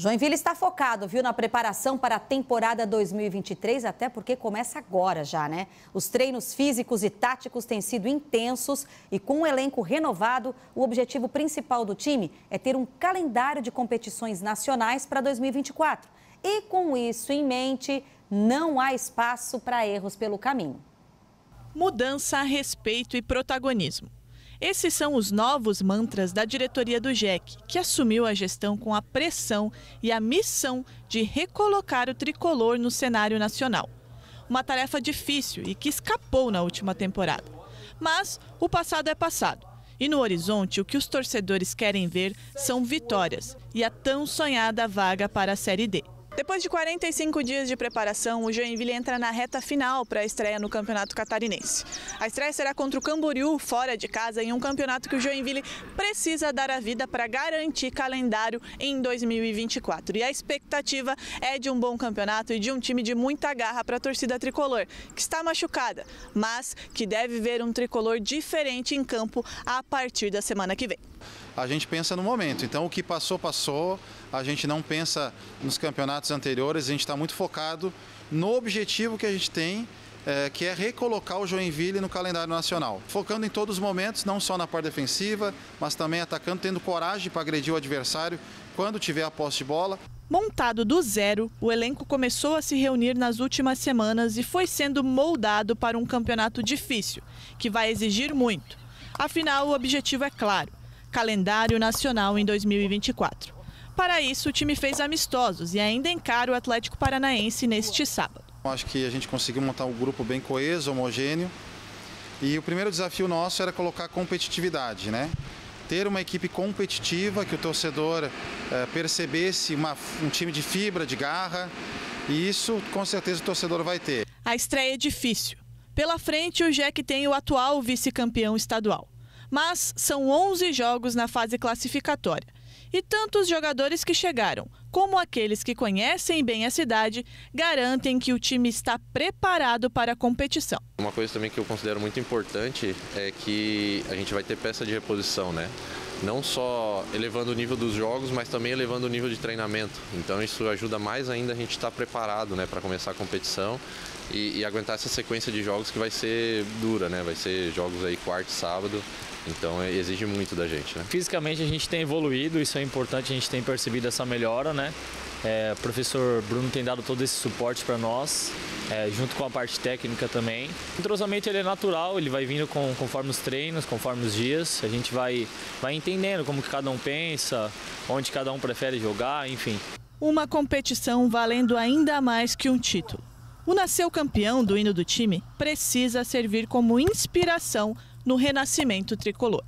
Joinville está focado, viu, na preparação para a temporada 2023, até porque começa agora já, né? Os treinos físicos e táticos têm sido intensos e com um elenco renovado, o objetivo principal do time é ter um calendário de competições nacionais para 2024. E com isso em mente, não há espaço para erros pelo caminho. Mudança, respeito e protagonismo. Esses são os novos mantras da diretoria do JEC, que assumiu a gestão com a pressão e a missão de recolocar o tricolor no cenário nacional. Uma tarefa difícil e que escapou na última temporada. Mas o passado é passado. E no horizonte, o que os torcedores querem ver são vitórias e a tão sonhada vaga para a Série D. Depois de 45 dias de preparação, o Joinville entra na reta final para a estreia no Campeonato Catarinense. A estreia será contra o Camboriú, fora de casa, em um campeonato que o Joinville precisa dar a vida para garantir calendário em 2024. E a expectativa é de um bom campeonato e de um time de muita garra para a torcida tricolor, que está machucada, mas que deve ver um tricolor diferente em campo a partir da semana que vem a gente pensa no momento. Então, o que passou, passou. A gente não pensa nos campeonatos anteriores, a gente está muito focado no objetivo que a gente tem, é, que é recolocar o Joinville no calendário nacional. Focando em todos os momentos, não só na parte defensiva, mas também atacando, tendo coragem para agredir o adversário quando tiver a posse de bola. Montado do zero, o elenco começou a se reunir nas últimas semanas e foi sendo moldado para um campeonato difícil, que vai exigir muito. Afinal, o objetivo é claro: calendário nacional em 2024. Para isso, o time fez amistosos e ainda encara o Atlético Paranaense neste sábado. Acho que a gente conseguiu montar um grupo bem coeso, homogêneo. E o primeiro desafio nosso era colocar competitividade, né? Ter uma equipe competitiva, que o torcedor é, percebesse uma, um time de fibra, de garra. E isso, com certeza, o torcedor vai ter. A estreia é difícil. Pela frente, o Jack tem o atual vice-campeão estadual mas são 11 jogos na fase classificatória. E tanto os jogadores que chegaram, como aqueles que conhecem bem a cidade, garantem que o time está preparado para a competição. Uma coisa também que eu considero muito importante é que a gente vai ter peça de reposição, né? Não só elevando o nível dos jogos, mas também elevando o nível de treinamento. Então isso ajuda mais ainda a gente estar preparado né, para começar a competição e, e aguentar essa sequência de jogos que vai ser dura, né? Vai ser jogos aí quarto sábado. Então é, exige muito da gente. Né? Fisicamente a gente tem evoluído, isso é importante, a gente tem percebido essa melhora, né? É, o professor Bruno tem dado todo esse suporte para nós, é, junto com a parte técnica também. O entrosamento ele é natural, ele vai vindo com, conforme os treinos, conforme os dias. A gente vai, vai entendendo como que cada um pensa, onde cada um prefere jogar, enfim. Uma competição valendo ainda mais que um título. O nasceu campeão do hino do time precisa servir como inspiração no renascimento tricolor.